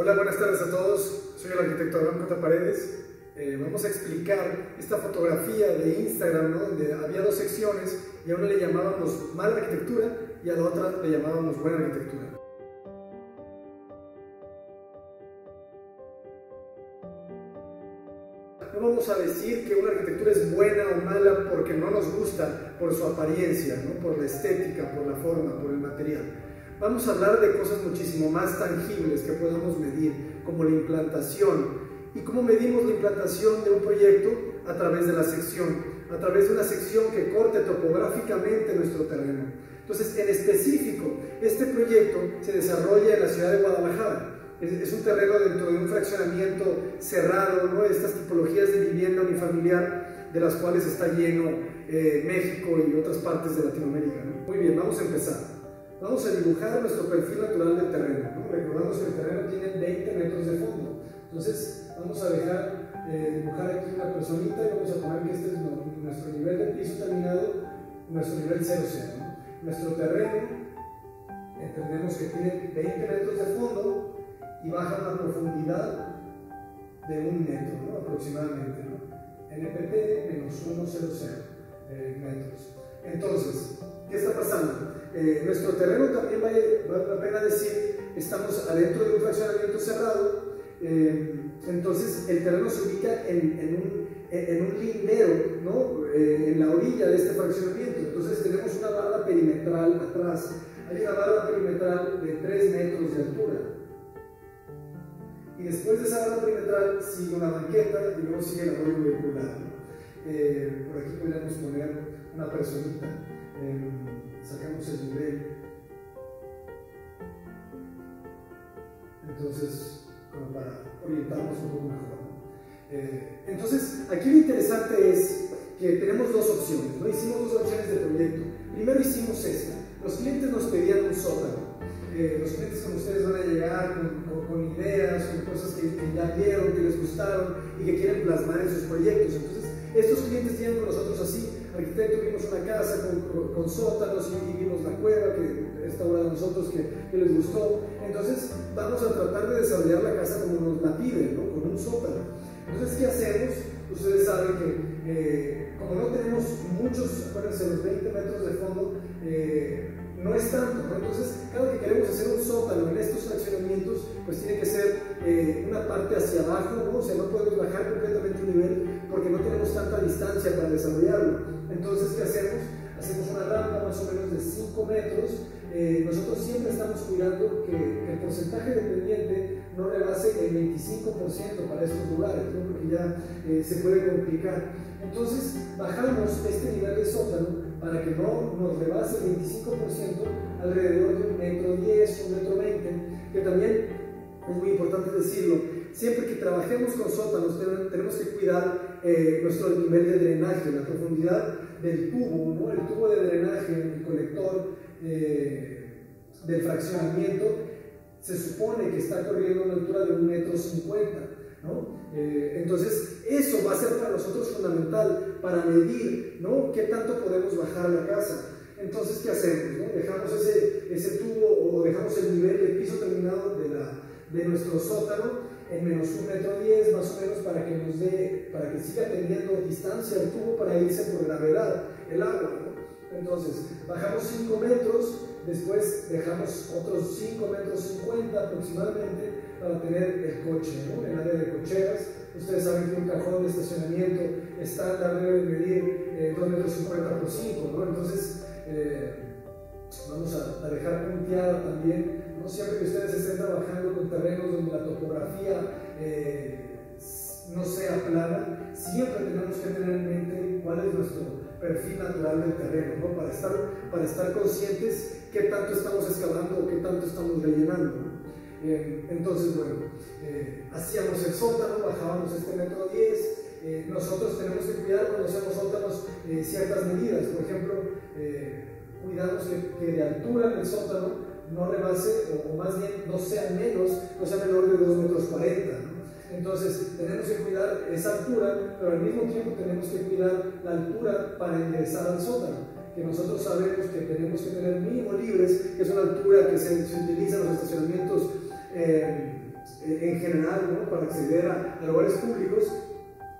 Hola, buenas tardes a todos. Soy el arquitecto Abraham Cota Paredes. Eh, vamos a explicar esta fotografía de Instagram, ¿no? donde había dos secciones y a una le llamábamos mala arquitectura y a la otra le llamábamos buena arquitectura. No vamos a decir que una arquitectura es buena o mala porque no nos gusta por su apariencia, ¿no? por la estética, por la forma, por el material. Vamos a hablar de cosas muchísimo más tangibles que podamos medir, como la implantación. ¿Y cómo medimos la implantación de un proyecto? A través de la sección, a través de una sección que corte topográficamente nuestro terreno. Entonces, en específico, este proyecto se desarrolla en la ciudad de Guadalajara. Es, un terreno dentro de un fraccionamiento cerrado, ¿no? estas tipologías de vivienda unifamiliar de las cuales está lleno eh, México y otras partes de Latinoamérica. Muy bien, vamos a empezar. Vamos a dibujar nuestro perfil natural del terreno. Recordamos que el terreno tiene 20 metros de fondo. Entonces vamos a dejar eh, dibujar aquí una personita y vamos a poner que este es nuestro nivel de piso terminado, nuestro nivel 0, 0. Nuestro terreno, entendemos que tiene 20 metros de fondo y baja una profundidad de un metro aproximadamente. NPT menos 1,00 eh, metros. Entonces, ¿qué está pasando? Eh, nuestro terreno también vale, la pena decir, estamos adentro de un fraccionamiento cerrado, eh, entonces el terreno se ubica en, un, en un, lindero, ¿no? Eh, en la orilla de este fraccionamiento, entonces tenemos una barra perimetral atrás, hay una barra perimetral de 3 metros de altura. Y después de esa barra perimetral sigue una banqueta y luego sigue el arroyo vehicular. por aquí podríamos poner una personita sacamos el nivel. Entonces, como para orientarnos un poco mejor. Eh, entonces, aquí lo interesante es que tenemos dos opciones, ¿no? Hicimos dos opciones de proyecto. Primero hicimos esta. Los clientes nos pedían un sótano. Eh, los clientes como ustedes van a llegar con, ideas, con cosas que, que, ya vieron, que les gustaron y que quieren plasmar en sus proyectos. Entonces, estos clientes tienen con nosotros así, arquitecto, vimos una casa con, sótanos y, vimos la cueva que de nosotros que, les gustó. Entonces vamos a tratar de desarrollar la casa como nos la piden, con un sótano. Entonces, ¿qué hacemos? Ustedes saben que eh, como no tenemos muchos, acuérdense, los 20 metros de fondo, eh, no es tanto. Entonces, cada que queremos hacer un sótano en estos fraccionamientos, pues tiene que ser eh, una parte hacia abajo, ¿no? O sea, no podemos bajar completamente un nivel porque no tenemos tanta distancia para desarrollarlo. Entonces, ¿qué hacemos? Hacemos una rampa más o menos de 5 metros. Eh, nosotros siempre estamos cuidando que, el porcentaje de pendiente no rebase el 25% para estos lugares, ¿no? porque ya eh, se puede complicar. Entonces, bajamos este nivel de sótano para que no nos rebase el 25% alrededor de un metro 10, un metro 20, que también es muy importante decirlo, siempre que trabajemos con sótanos tenemos que cuidar eh, nuestro nivel de drenaje, la profundidad del tubo, ¿no? el tubo de drenaje, el colector eh, del fraccionamiento, se supone que está corriendo a una altura de un metro 50. ¿no? Eh, entonces, eso va a ser para nosotros fundamental para medir ¿no? qué tanto podemos bajar la casa. Entonces, ¿qué hacemos? ¿Dejamos ese, ese tubo o dejamos el nivel de piso terminado de, la, de nuestro sótano en menos un metro diez más o menos para que nos dé, para que siga teniendo distancia el tubo para irse por gravedad el agua. Entonces, bajamos 5 metros, después dejamos otros 5 metros 50 aproximadamente para tener el coche, ¿no? el área de cocheras. Ustedes saben que un cajón de estacionamiento estándar debe medir 2 eh, metros 50 por 5, ¿no? Entonces, eh, vamos a, dejar punteada también, ¿no? siempre que ustedes estén trabajando con terrenos donde la topografía eh, no sea plana, siempre tenemos que tener en mente cuál es nuestro perfil natural del terreno, ¿no? para, estar, para estar conscientes qué tanto estamos excavando o qué tanto estamos rellenando. Eh, entonces, bueno, eh, hacíamos el sótano, bajábamos este metro 10. Eh, nosotros tenemos que cuidar cuando hacemos sótanos ciertas medidas. Por ejemplo, cuidamos que, de altura del sótano no rebase, o, más bien no sea menos, no sea menor de 2 metros 40. Entonces, tenemos que cuidar esa altura, pero al mismo tiempo tenemos que cuidar la altura para ingresar al sótano que nosotros sabemos que tenemos que tener mínimo libres, que es una altura que se, se utiliza en los estacionamientos eh, en general, ¿no? para acceder a, lugares públicos,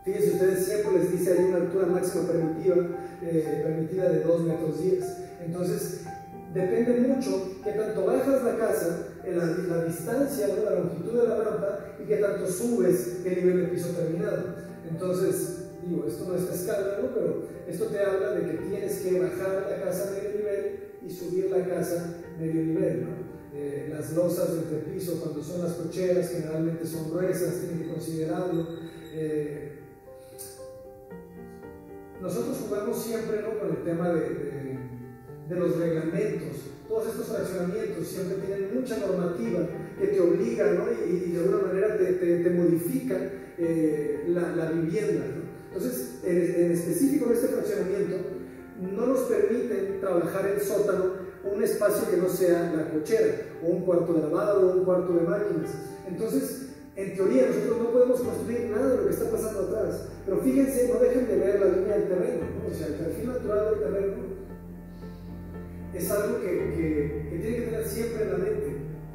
fíjense ustedes, siempre les dice hay una altura máxima permitida, eh, permitida de 2 metros 10. Entonces, depende mucho qué tanto bajas la casa, la, distancia, la longitud de la rampa y qué tanto subes el nivel de piso terminado. Entonces, digo, esto no es escala, pero esto te habla de que tienes que bajar la casa medio nivel y subir la casa medio nivel. Eh, las losas del entrepiso, cuando son las cocheras, generalmente son gruesas, tienen que considerarlo. Eh, nosotros jugamos siempre con el tema de, los reglamentos. Todos estos fraccionamientos siempre tienen mucha normativa que te obliga y, de alguna manera te, te, modifica eh, la, la, vivienda. Entonces, en, en específico en este fraccionamiento, no nos permiten trabajar en sótano un espacio que no sea la cochera, o un cuarto de lavado, o un cuarto de máquinas. Entonces, en teoría, nosotros no podemos construir nada de lo que está pasando atrás. Pero fíjense, no dejen de ver la línea del terreno, o sea, el perfil natural del terreno es algo que, que, que tiene que tener siempre en la mente,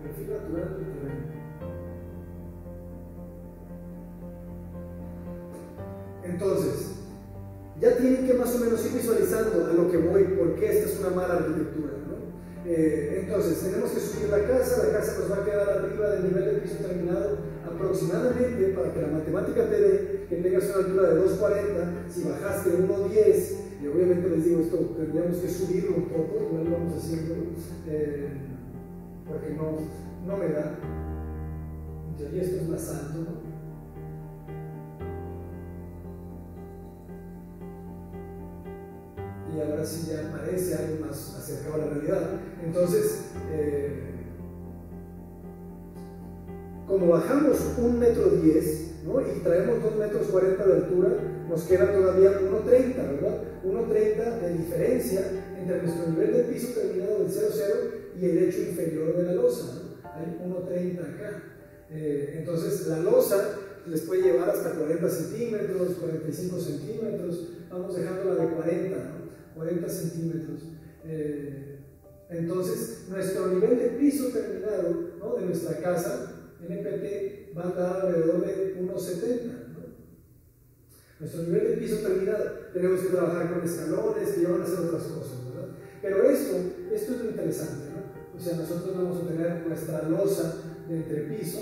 el natural del terreno. Entonces, ya tienen que más o menos ir visualizando a lo que voy, porque esta es una mala arquitectura. Eh, entonces, tenemos que subir la casa, la casa nos va a quedar arriba del nivel del piso terminado aproximadamente, para que la matemática te dé que tengas una altura de 2.40, si bajaste 1.10, obviamente les digo esto, tendríamos que subirlo un poco, igual vamos haciendo, eh, porque no, no me da. En teoría esto es más alto, y ahora sí ya parece algo más acercado a la realidad. Entonces, eh, como bajamos un metro diez y traemos dos metros cuarenta de altura, nos queda todavía 1.30, ¿verdad? 1.30 de diferencia entre nuestro nivel de piso terminado del 0,0 y el lecho inferior de la losa. Hay 1.30 acá. Eh, entonces, la losa les puede llevar hasta 40 centímetros, 45 centímetros, vamos dejándola de 40, ¿no? 40 centímetros. Eh, entonces, nuestro nivel de piso terminado de nuestra casa, NPT, va a dar alrededor de 1,70. Nuestro nivel de piso terminado, tenemos que trabajar con escalones que van a hacer otras cosas, ¿verdad? Pero esto, esto es lo interesante, ¿no? O sea, nosotros vamos a tener nuestra losa de entrepiso,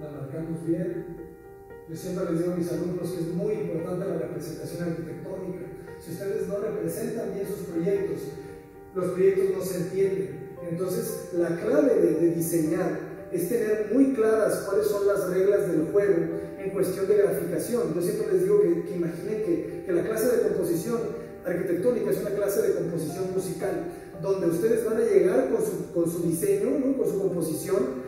la marcamos bien, yo siempre les digo a mis alumnos que es muy importante la representación arquitectónica. Si ustedes no representan bien sus proyectos, los proyectos no se entienden. Entonces, la clave de, diseñar es tener muy claras cuáles son las reglas del juego en cuestión de graficación. Yo siempre les digo que, imaginen que, la clase de composición arquitectónica es una clase de composición musical, donde ustedes van a llegar con su, con su diseño, con su composición,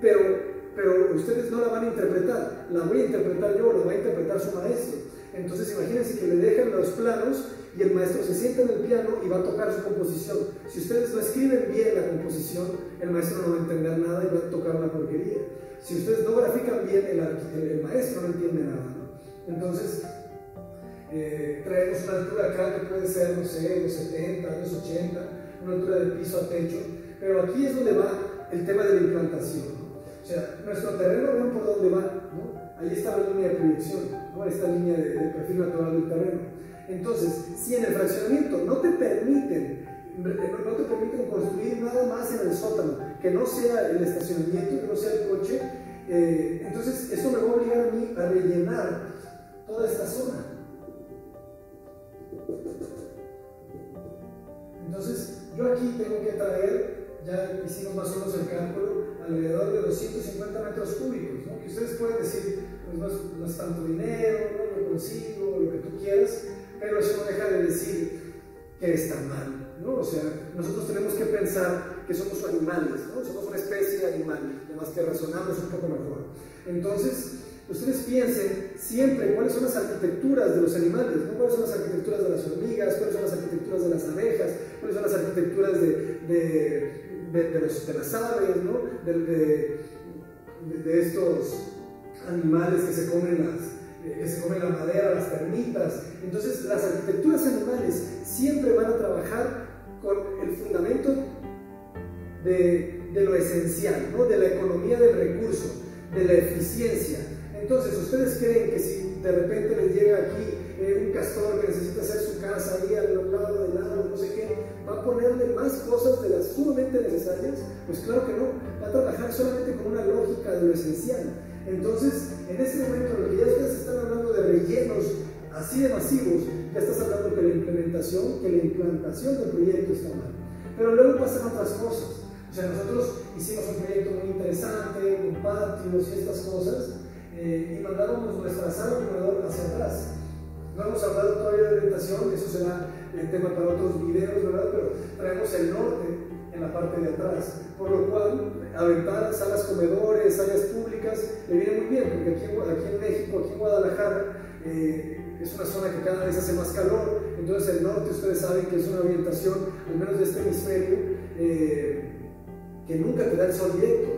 pero pero ustedes no la van a interpretar, la voy a interpretar yo, la va a interpretar su maestro. Entonces imagínense que le dejan los planos y el maestro se sienta en el piano y va a tocar su composición. Si ustedes no escriben bien la composición, el maestro no va a entender nada y va a tocar una porquería. Si ustedes no grafican bien, el, maestro no entiende nada. Entonces, eh, traemos una altura acá que puede ser, no sé, los 70, los 80, una altura del piso a techo, pero aquí es donde va el tema de la implantación. O sea, nuestro terreno, vean por dónde va, ¿no? Ahí está la línea de proyección, ¿no? Esta línea de, perfil natural del terreno. Entonces, si en el fraccionamiento no te permiten no te permiten construir nada más en el sótano, que no sea el estacionamiento, que no sea el coche, eh, entonces esto me va a obligar a mí a rellenar toda esta zona. Entonces, yo aquí tengo que traer, ya hicimos más o menos el cálculo, alrededor de 250 metros cúbicos, ¿no? que ustedes pueden decir, pues no es, tanto dinero, no lo consigo, lo que tú quieras, pero eso no deja de decir que está mal. ¿no? O sea, nosotros tenemos que pensar que somos animales, ¿no? somos una especie animal, además que razonamos un poco mejor. Entonces, ustedes piensen siempre cuáles son las arquitecturas de los animales, ¿no? cuáles son las arquitecturas de las hormigas, cuáles son las arquitecturas de las abejas, cuáles son las arquitecturas de de, las aves, ¿no? de, estos animales que se comen las, que se comen la madera, las termitas. Entonces, las arquitecturas animales siempre van a trabajar con el fundamento de, lo esencial, ¿no? de la economía del recurso, de la eficiencia. Entonces, ¿ustedes creen que si de repente les llega aquí eh, un castor que necesita hacer su casa ahí al lado del lado, no sé qué, va a ponerle más cosas de las sumamente necesarias? Pues claro que no, va a trabajar solamente con una lógica de lo esencial. Entonces, en este momento, lo que ya ustedes están hablando de rellenos así de masivos, ya estás hablando que la implementación, que la implantación del proyecto está mal. Pero luego pasan otras cosas. O sea, nosotros hicimos un proyecto muy interesante, con patios y estas cosas, eh, y mandábamos nuestra sala comedor hacia atrás. No hemos hablado todavía de orientación, eso será el tema para otros videos, ¿verdad? Pero traemos el norte en la parte de atrás, por lo cual aventar salas comedores, áreas públicas, le viene muy bien, porque aquí, aquí en México, aquí en Guadalajara, eh, es una zona que cada vez hace más calor, entonces el norte ustedes saben que es una orientación, al menos de este hemisferio, eh, que nunca te da el sol directo.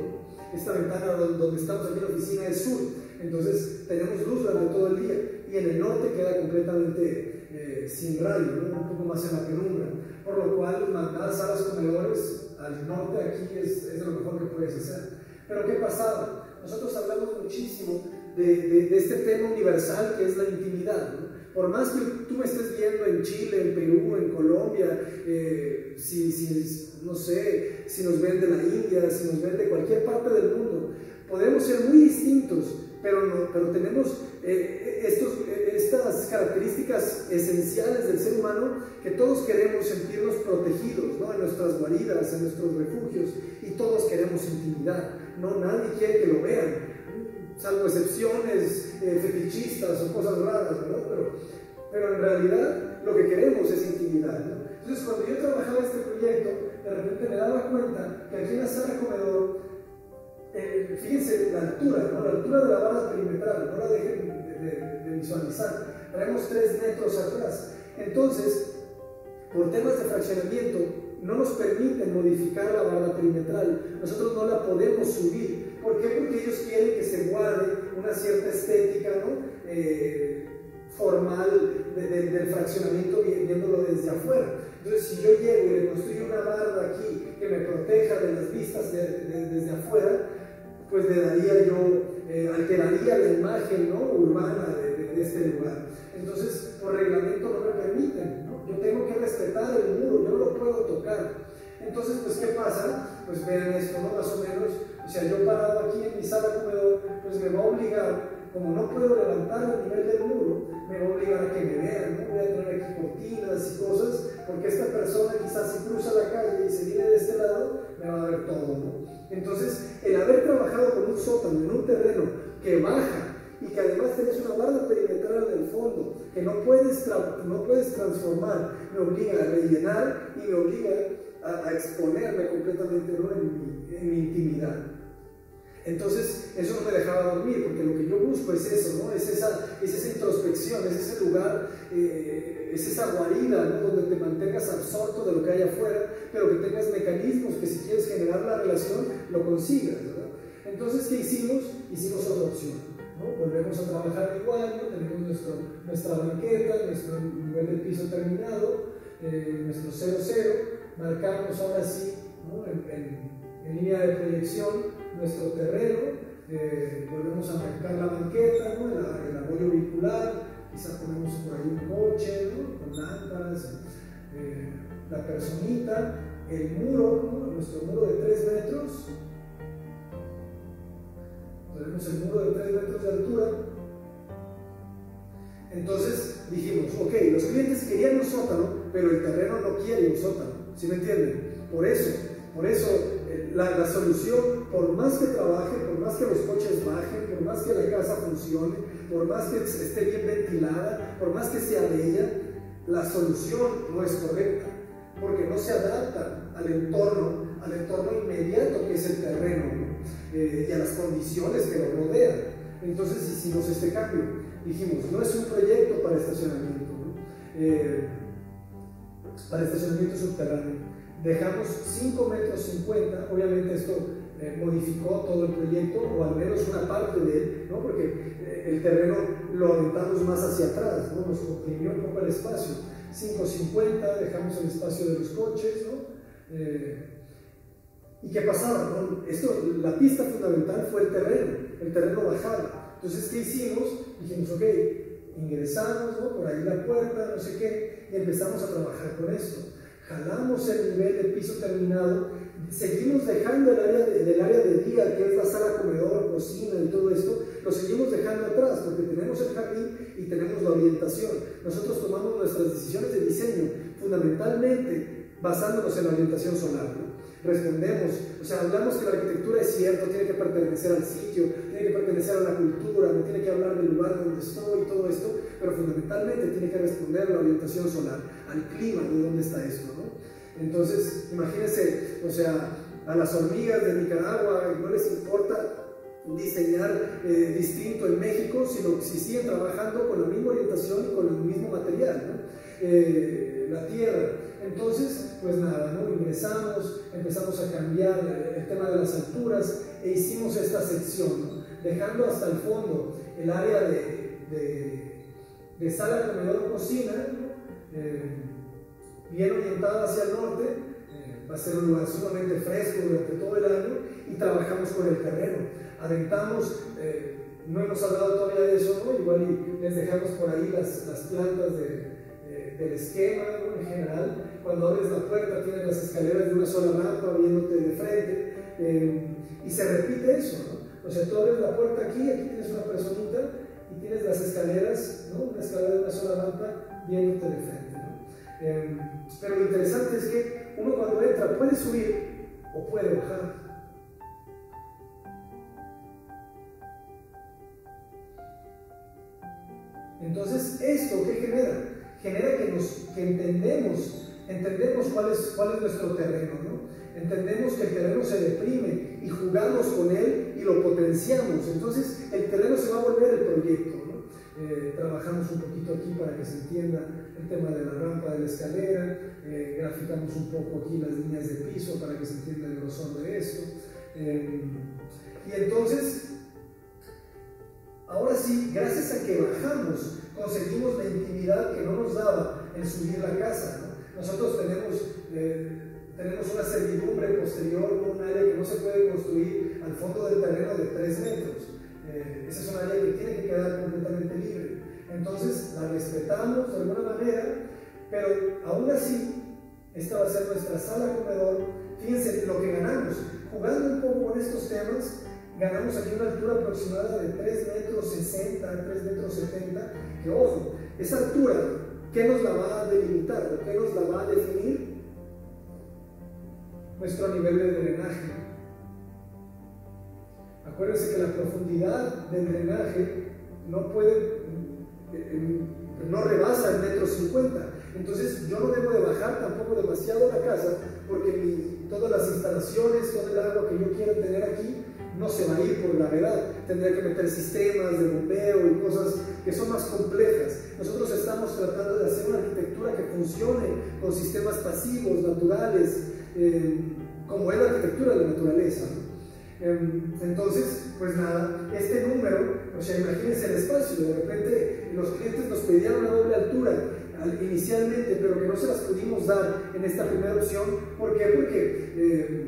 Esta ventana donde estamos aquí en la oficina es sur, entonces tenemos luz durante todo el día y en el norte queda completamente eh, sin rayo, un poco más en la penumbra, por lo cual mandar salas comedores al norte aquí es, es lo mejor que puedes hacer. Pero ¿qué pasaba? Nosotros hablamos muchísimo de, este tema universal que es la intimidad. Por más que tú me estés viendo en Chile, en Perú, en Colombia, eh, si, si, no sé, si nos ven de la India, si nos ven de cualquier parte del mundo, podemos ser muy distintos, pero, no, pero tenemos eh, estos, estas características esenciales del ser humano que todos queremos sentirnos protegidos ¿no? en nuestras guaridas, en nuestros refugios, y todos queremos intimidad. No, nadie quiere que lo vean salvo excepciones eh, fetichistas o cosas raras, ¿verdad? Pero, pero en realidad lo que queremos es intimidad. ¿no? Entonces, cuando yo trabajaba este proyecto, de repente me daba cuenta que aquí en la sala comedor, eh, fíjense la altura, ¿no? la altura de la barra perimetral, no la dejen de, de visualizar, traemos 3 metros atrás. Entonces, por temas de fraccionamiento, no nos permiten modificar la barra perimetral, nosotros no la podemos subir ¿Por qué? Porque ellos quieren que se guarde una cierta estética ¿no? eh, formal del fraccionamiento viéndolo desde afuera. Entonces, si yo llego y le construyo una barda aquí que me proteja de las vistas desde afuera, pues le daría yo, eh, alteraría la imagen ¿no? urbana de, este lugar. Entonces, por reglamento no me permiten. ¿no? Yo tengo que respetar el muro, no lo puedo tocar. Entonces, pues, ¿qué pasa? Pues vean esto, ¿no? Más o menos o sea, yo parado aquí en mi sala comedor, pues me va a obligar, como no puedo levantar el nivel del muro, me va a obligar a que me vean, ¿no? Voy a tener aquí cortinas y cosas, porque esta persona quizás si cruza la calle y se viene de este lado, me va a ver todo, ¿no? Entonces, el haber trabajado con sótano en un terreno que baja y que además tienes una barra perimetral en el fondo que no puedes, no puedes transformar, me obliga a rellenar y me obliga a, exponerme completamente ¿no? en, mi, intimidad. Entonces, eso no me dejaba dormir, porque lo que yo busco es eso, ¿no? Es esa, es esa introspección, es ese lugar, eh, es esa guarida, ¿no? Donde te mantengas absorto de lo que hay afuera, pero que tengas mecanismos que si quieres generar la relación, lo consigas. Entonces, ¿qué hicimos? Hicimos otra opción. Volvemos a trabajar igual. Tenemos nuestra banqueta, nuestro nivel de piso terminado, eh, nuestro 0-0, marcamos ahora sí, en, línea de proyección, nuestro terreno, eh, volvemos a marcar la banqueta, el, el apoyo vehicular, quizá ponemos por ahí un coche con lámparas, eh, la personita, el muro, nuestro muro de 3 metros, tenemos el muro de 3 metros de altura. Entonces dijimos, ok, los clientes querían un sótano, pero el terreno no quiere un sótano, ¿sí me entienden? Por eso, por eso la, solución, por más que trabaje, por más que los coches bajen, por más que la casa funcione, por más que esté bien ventilada, por más que sea bella, la solución no es correcta, porque no se adapta al entorno, al entorno inmediato que es el terreno eh, y a las condiciones que lo rodean. Entonces hicimos este cambio. Dijimos, no es un proyecto para estacionamiento, eh, para estacionamiento subterráneo dejamos 5 metros 50, obviamente esto eh, modificó todo el proyecto, o al menos una parte de él, ¿no? porque eh, el terreno lo aventamos más hacia atrás, ¿no? nos comprimió un poco el espacio. 5.50, dejamos el espacio de los coches, ¿no? ¿Y qué pasaba? Esto, la pista fundamental fue el terreno, el terreno bajaba. Entonces, ¿qué hicimos? Dijimos, ok, ingresamos, por ahí la puerta, no sé qué, y empezamos a trabajar con esto. Jalamos el nivel de piso terminado, seguimos dejando el área del área de día, que es la sala, comedor, cocina y todo esto, lo seguimos dejando atrás porque tenemos el jardín y tenemos la orientación. Nosotros tomamos nuestras decisiones de diseño fundamentalmente basándonos en la orientación solar. Respondemos, o sea, hablamos que la arquitectura es cierto, tiene que pertenecer al sitio, tiene que pertenecer a la cultura, me tiene que hablar del lugar donde estoy y todo esto, pero fundamentalmente tiene que responder a la orientación solar, al clima de dónde está esto, ¿no? Entonces, imagínense, o sea, a las hormigas de Nicaragua no les importa diseñar eh, distinto en México, sino si siguen trabajando con la misma orientación y con el mismo material, ¿no? Eh, la tierra. Entonces, pues nada, ¿no? ingresamos, empezamos a cambiar el tema de las alturas e hicimos esta sección, dejando hasta el fondo el área de, de, sala, comedor, cocina, eh, bien orientada hacia el norte, eh, va a ser un lugar sumamente fresco durante todo el año y trabajamos con el terreno. Aventamos, eh, no hemos hablado todavía de eso, ¿no? igual les dejamos por ahí las, las plantas de del esquema en general. Cuando abres la puerta tienes las escaleras de una sola rampa viéndote de frente eh, y se repite eso. ¿no? O sea, tú abres la puerta aquí, aquí tienes una personita y tienes las escaleras, ¿no? una escalera de una sola rampa viéndote de frente. ¿no? Eh, pero lo interesante es que uno cuando entra puede subir o puede bajar. Entonces, ¿esto qué genera? Genera que, nos, que entendemos, entendemos cuál es, cuál es nuestro terreno, ¿no? Entendemos que el terreno se deprime y jugamos con él y lo potenciamos. Entonces el terreno se va a volver el proyecto, ¿no? Eh, trabajamos un poquito aquí para que se entienda el tema de la rampa de la escalera, eh, graficamos un poco aquí las líneas de piso para que se entienda el grosor de esto. Eh, y entonces, ahora sí, gracias a que bajamos conseguimos la intimidad que no nos daba en subir la casa. Nosotros tenemos, eh, tenemos una servidumbre posterior, un área que no se puede construir al fondo del terreno de 3 metros. Eh, esa es un área que tiene que quedar completamente libre. Entonces la respetamos de alguna manera, pero aún así, esta va a ser nuestra sala comedor. Fíjense lo que ganamos. Jugando un poco con estos temas, ganamos aquí una altura aproximada de 3 metros 60, 3 metros 70, que ojo, esa altura, ¿qué nos la va a delimitar qué nos la va a definir? Nuestro nivel de drenaje. Acuérdense que la profundidad del drenaje no puede, no rebasa el metro 50. Entonces yo no debo de bajar tampoco demasiado la casa porque todas las instalaciones, todo el agua que yo quiero tener aquí no se va a ir por gravedad. Tendría que meter sistemas de bombeo y cosas que son más complejas. Nosotros estamos tratando de hacer una arquitectura que funcione con sistemas pasivos, naturales, eh, como es la arquitectura de la naturaleza. Em, entonces, pues nada, este número, o sea, imagínense el espacio, de repente los clientes nos pedían una doble altura inicialmente, pero que no se las pudimos dar en esta primera opción. ¿Por qué? Porque eh,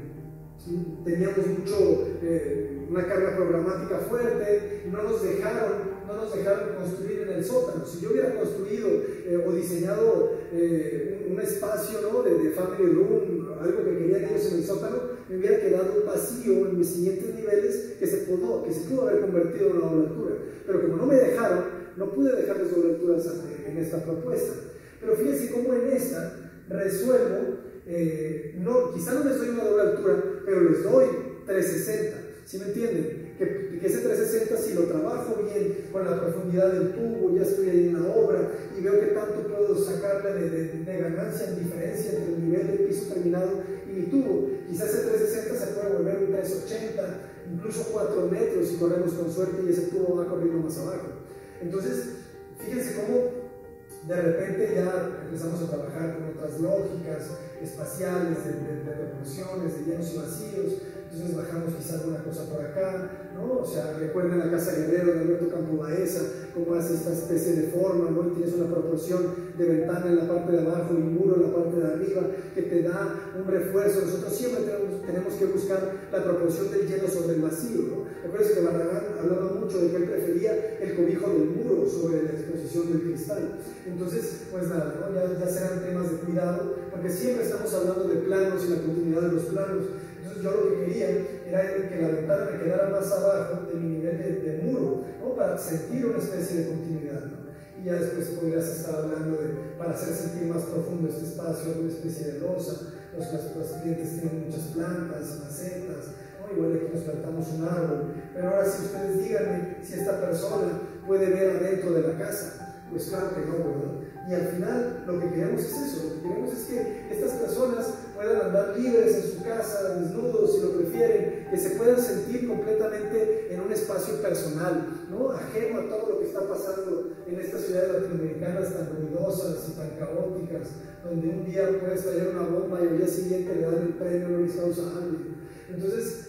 teníamos mucho, eh, una carga programática fuerte, no nos dejaron, no nos dejaron construir en el sótano. Si yo hubiera construido eh, o diseñado eh, un, espacio ¿no? de, de, family room, algo que querían ellos en el sótano, me hubiera quedado un vacío en mis siguientes niveles que se pudo, que se pudo haber convertido en una doble altura. Pero como no me dejaron, no pude dejarles doble alturas en esta propuesta. Pero fíjense cómo en esta resuelvo eh, no, quizá no les doy una doble altura, pero les doy 360. ¿Sí me entienden? Que, ese 360, si lo trabajo bien con la profundidad del tubo, ya estoy ahí en la obra y veo que tanto puedo sacarle de, ganancia en diferencia entre el nivel del piso terminado y mi tubo. Quizás ese 360 se puede volver un 380, incluso 4 metros si corremos con suerte y ese tubo va corriendo más abajo. Entonces, fíjense cómo de repente ya empezamos a trabajar con otras lógicas espaciales, de, de, de de llenos y vacíos, entonces bajamos quizás una cosa por acá, ¿no? O sea, recuerden la Casa Guerrero de Alberto Campo Baeza, cómo hace esta especie de forma, ¿no? Y tienes una proporción de ventana en la parte de abajo y muro en la parte de arriba, que te da un refuerzo. Nosotros siempre tenemos, que buscar la proporción del lleno sobre el vacío. ¿no? Recuerden que Barragán hablaba mucho de que él prefería el cobijo del muro sobre la exposición del cristal. Entonces, pues nada, ya, ya serán temas de cuidado, porque siempre estamos hablando de planos y la continuidad de los planos. Entonces yo lo que quería era que la ventana me quedara más abajo de mi nivel de, muro, ¿no? para sentir una especie de continuidad. Y ya después podrías estar hablando de, para hacer sentir más profundo este espacio, una especie de losa. Los, los clientes tienen muchas plantas, macetas, ¿no? igual aquí nos plantamos un árbol. Pero ahora si ustedes díganme si esta persona puede ver adentro de la casa, pues claro que no, ¿verdad? Y al final lo que queremos es eso, lo que queremos es que estas personas puedan andar libres en su casa, desnudos prefieren, que se puedan sentir completamente en un espacio personal, ¿no? ajeno a todo lo que está pasando en estas ciudades latinoamericanas tan ruidosas y tan caóticas, donde un día puede estallar una bomba y al día siguiente le dan el premio Nobel a Entonces,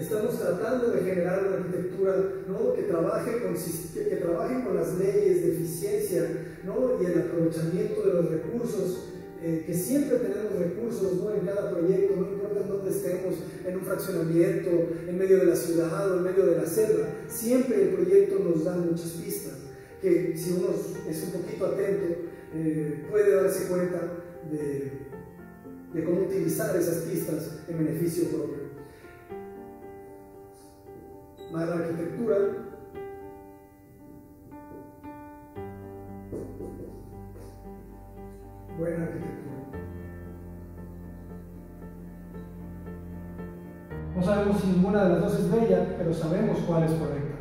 Estamos tratando de generar una arquitectura ¿no? que, trabaje con, que, trabaje con las leyes de eficiencia ¿no? y el aprovechamiento de los recursos, eh, que siempre tenemos recursos en cada proyecto, no importa en dónde estemos, en un fraccionamiento, en medio de la ciudad o en medio de la selva, siempre el proyecto nos da muchas pistas, que si uno es un poquito atento, eh, puede darse cuenta de, cómo utilizar esas pistas en beneficio propio. Mala arquitectura. Buena sabemos si ninguna de las dos es bella, pero sabemos cuál es correcta.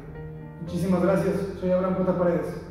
Muchísimas gracias. Soy Abraham Puerta Paredes.